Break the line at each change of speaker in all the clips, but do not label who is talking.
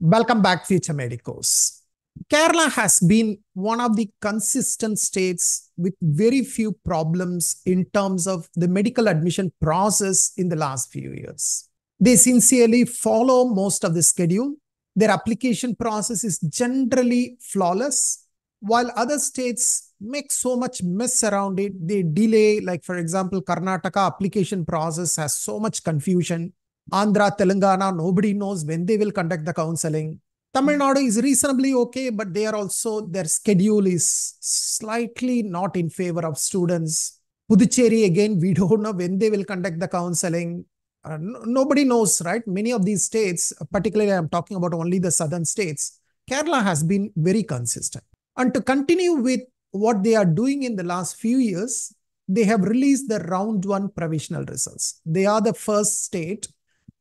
Welcome back, future medicos. Kerala has been one of the consistent states with very few problems in terms of the medical admission process in the last few years. They sincerely follow most of the schedule. Their application process is generally flawless, while other states make so much mess around it. They delay, like for example, Karnataka application process has so much confusion. Andhra, Telangana, nobody knows when they will conduct the counseling. Tamil Nadu is reasonably okay, but they are also, their schedule is slightly not in favor of students. Puducherry, again, we don't know when they will conduct the counseling. Uh, nobody knows, right? Many of these states, particularly I'm talking about only the southern states, Kerala has been very consistent. And to continue with what they are doing in the last few years, they have released the round one provisional results. They are the first state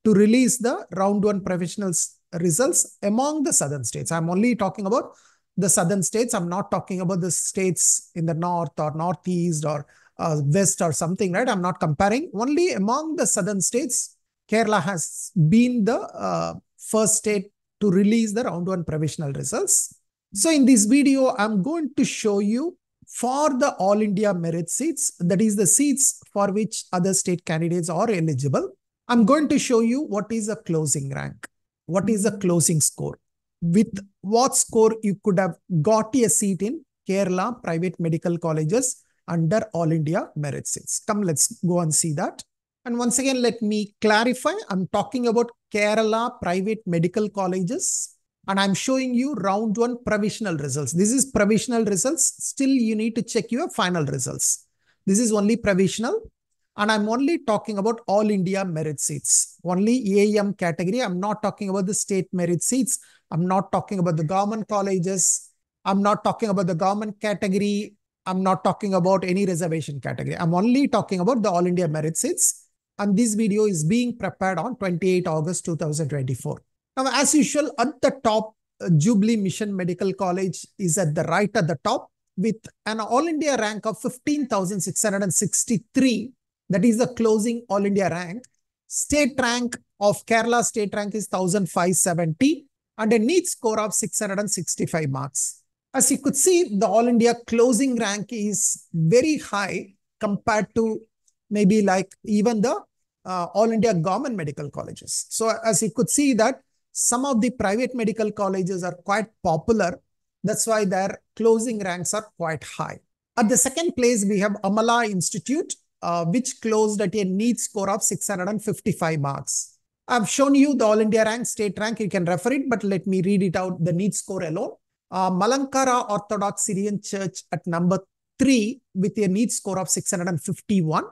to release the round one provisional results among the southern states. I'm only talking about the southern states. I'm not talking about the states in the north or northeast or uh, west or something, right? I'm not comparing. Only among the southern states, Kerala has been the uh, first state to release the round one provisional results. So in this video, I'm going to show you for the All India merit seats, that is the seats for which other state candidates are eligible. I'm going to show you what is a closing rank. What is a closing score? With what score you could have got a seat in Kerala private medical colleges under All India merit seats. Come, let's go and see that. And once again, let me clarify. I'm talking about Kerala private medical colleges and I'm showing you round one provisional results. This is provisional results. Still, you need to check your final results. This is only provisional. And I'm only talking about all India merit seats, only EAM category. I'm not talking about the state merit seats. I'm not talking about the government colleges. I'm not talking about the government category. I'm not talking about any reservation category. I'm only talking about the all India merit seats. And this video is being prepared on 28 August 2024. Now, as usual, at the top, uh, Jubilee Mission Medical College is at the right at the top with an All India rank of 15,663 that is the closing All India rank. State rank of Kerala state rank is 1570 and a NEET score of 665 marks. As you could see, the All India closing rank is very high compared to maybe like even the uh, All India government medical colleges. So as you could see that some of the private medical colleges are quite popular. That's why their closing ranks are quite high. At the second place, we have Amala Institute uh, which closed at a NEET score of 655 marks. I've shown you the All India rank, state rank. You can refer it, but let me read it out, the NEET score alone. Uh, Malankara Orthodox Syrian Church at number 3 with a NEET score of 651.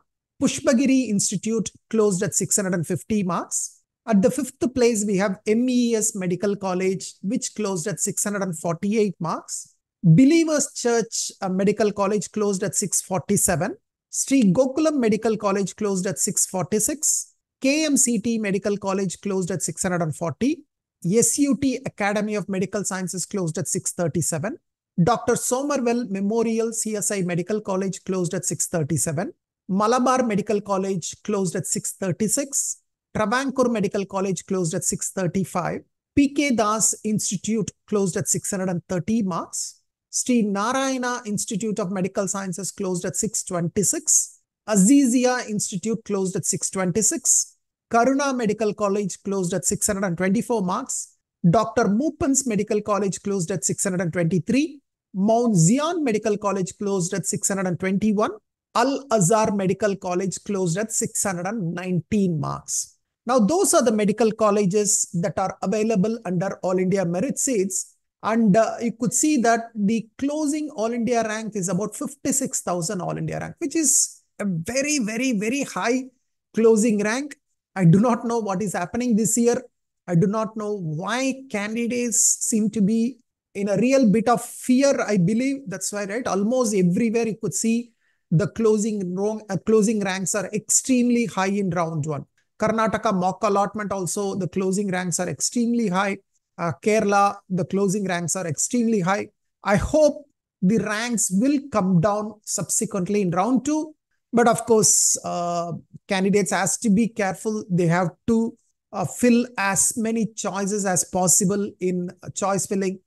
Pushpagiri Institute closed at 650 marks. At the fifth place, we have MES Medical College, which closed at 648 marks. Believers Church uh, Medical College closed at 647. Sri Gokulam Medical College closed at 646. KMCT Medical College closed at 640. SUT Academy of Medical Sciences closed at 637. Dr. Somervell Memorial CSI Medical College closed at 637. Malabar Medical College closed at 636. Travancore Medical College closed at 635. PK Das Institute closed at 630 marks. Sri Narayana Institute of Medical Sciences closed at 626. Azeezia Institute closed at 626. Karuna Medical College closed at 624 marks. Dr. Moopens Medical College closed at 623. Mount Zion Medical College closed at 621. Al Azhar Medical College closed at 619 marks. Now, those are the medical colleges that are available under All India Merit Seats and uh, you could see that the closing All India rank is about 56,000 All India rank, which is a very, very, very high closing rank. I do not know what is happening this year. I do not know why candidates seem to be in a real bit of fear, I believe. That's why, right? Almost everywhere you could see the closing, wrong, uh, closing ranks are extremely high in round one. Karnataka mock allotment also, the closing ranks are extremely high uh, Kerala, the closing ranks are extremely high. I hope the ranks will come down subsequently in round two. But of course, uh, candidates has to be careful. They have to uh, fill as many choices as possible in choice filling.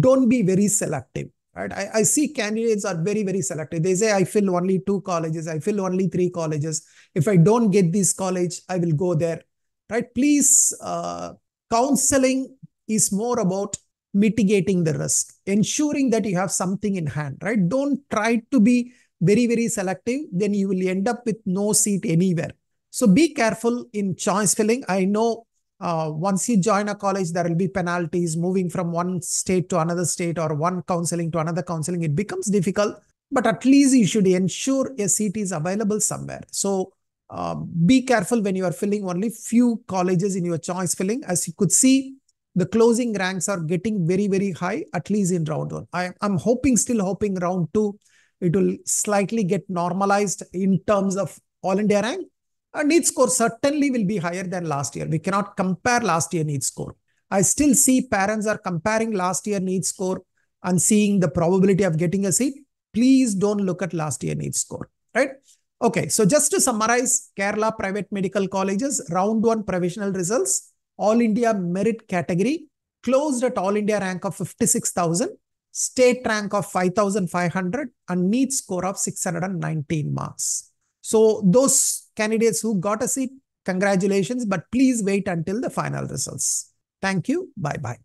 Don't be very selective. Right? I, I see candidates are very, very selective. They say, I fill only two colleges, I fill only three colleges. If I don't get this college, I will go there. Right? Please, uh, counseling is more about mitigating the risk, ensuring that you have something in hand, right? Don't try to be very, very selective. Then you will end up with no seat anywhere. So be careful in choice filling. I know uh, once you join a college, there will be penalties moving from one state to another state or one counseling to another counseling. It becomes difficult, but at least you should ensure a seat is available somewhere. So uh, be careful when you are filling only few colleges in your choice filling. As you could see, the closing ranks are getting very, very high, at least in round one. I, I'm hoping, still hoping round two, it will slightly get normalized in terms of all India rank. And NEET score certainly will be higher than last year. We cannot compare last year NEET score. I still see parents are comparing last year NEET score and seeing the probability of getting a seat. Please don't look at last year NEET score, right? Okay, so just to summarize, Kerala private medical colleges, round one provisional results, all India merit category, closed at all India rank of 56,000, state rank of 5,500 and NEET score of 619 marks. So those candidates who got a seat, congratulations, but please wait until the final results. Thank you. Bye-bye.